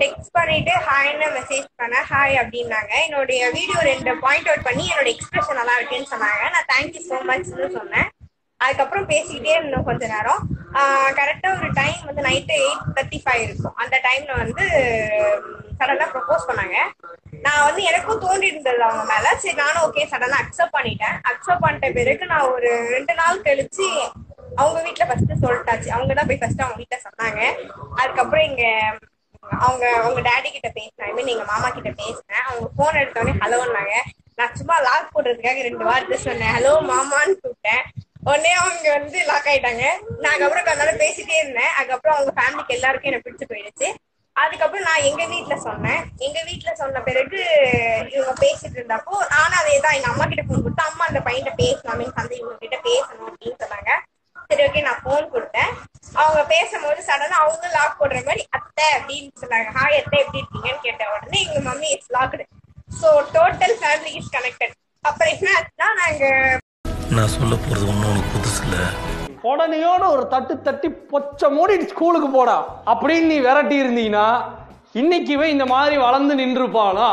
Text பண்ணிட்டு ஹாய்னு message பண்ண hi அப்படின்னாங்க. என்னுடைய வீடியோ ரெண்டு பாயிண்ட் அவுட் பண்ணி என்னோட எக்ஸ்பிரஷன் நல்லா இருக்குன்னு சொன்னாங்க. நான் தேங்க்யூ ஸோ மச்னு சொன்னேன். அதுக்கப்புறம் பேசிக்கிட்டே இருந்தோம் கொஞ்ச நேரம். கரெக்டாக ஒரு டைம் வந்து நைட்டு எயிட் தேர்ட்டி ஃபைவ் இருக்கும். அந்த டைம்ல வந்து சடனாக ப்ரப்போஸ் பண்ணாங்க. நான் வந்து எனக்கும் தோண்டி இருந்தது அவங்க மேல. சரி நானும் ஓகே சடனாக அக்செப்ட் பண்ணிட்டேன். அக்செப்ட் பண்ணிட்ட பிறகு நான் ஒரு ரெண்டு நாள் கழிச்சு அவங்க வீட்டில் ஃபர்ஸ்ட் சொல்லிட்டாச்சு. அவங்க தான் போய் ஃபர்ஸ்ட் அவங்க வீட்டில் சொன்னாங்க. அதுக்கப்புறம் இங்கே அவங்க உங்க டேடி கிட்ட பேசினேன் ஐ மீன் எங்க மாமா கிட்ட பேசினேன். அவங்க போன் எடுத்தோடனே ஹலோன்னாங்க நான் சும்மா லாக் போடுறதுக்காக ரெண்டு வார்த்தை சொன்னேன். ஹலோ மாமான்னு கூப்பிட்டேன். உடனே அவங்க வந்து லாக் ஆயிட்டாங்க. நான் அதுக்கப்புறம் கொஞ்ச பேசிட்டே இருந்தேன். அதுக்கப்புறம் அவங்க ஃபேமிலிக்கு எல்லாருக்கும் என்ன பிடிச்சு போயிடுச்சு. அதுக்கப்புறம் நான் எங்க வீட்டுல சொன்னேன். எங்க வீட்டுல சொன்ன பிறகு இவங்க பேசிட்டு இருந்தப்போ நானும் அதே தான் எங்க அம்மா கிட்ட போன் கொடுத்து அம்மா அந்த பையன்கிட்ட பேசணும் சந்தை இவங்க கிட்ட பேசணும் அப்படின்னு சொன்னாங்க சரி ஓகே நான் போன் கொடுத்தேன் அவங்க பேசும்போது சடனா அவங்க லாக் போடுற மாதிரி அத்தை அப்படின்னு சொன்னாங்க. ஹாய் அத்தை எப்படி இருக்கீங்கன்னு கேட்ட உடனே எங்க mummy it's locked so total family is connected அப்புறம் என்ன ஆச்சுன்னா நாங்க நான் சொல்ல போறது ஒன்றும் உனக்கு புதுசு இல்லை. உடனையோட ஒரு தட்டு தட்டி பொச்ச மூடி ஸ்கூலுக்கு போடா. அப்படின்னு நீ விரட்டி இருந்தீங்கன்னா இன்னைக்கு இவன் இந்த மாதிரி வளர்ந்து நின்றுப்பானா?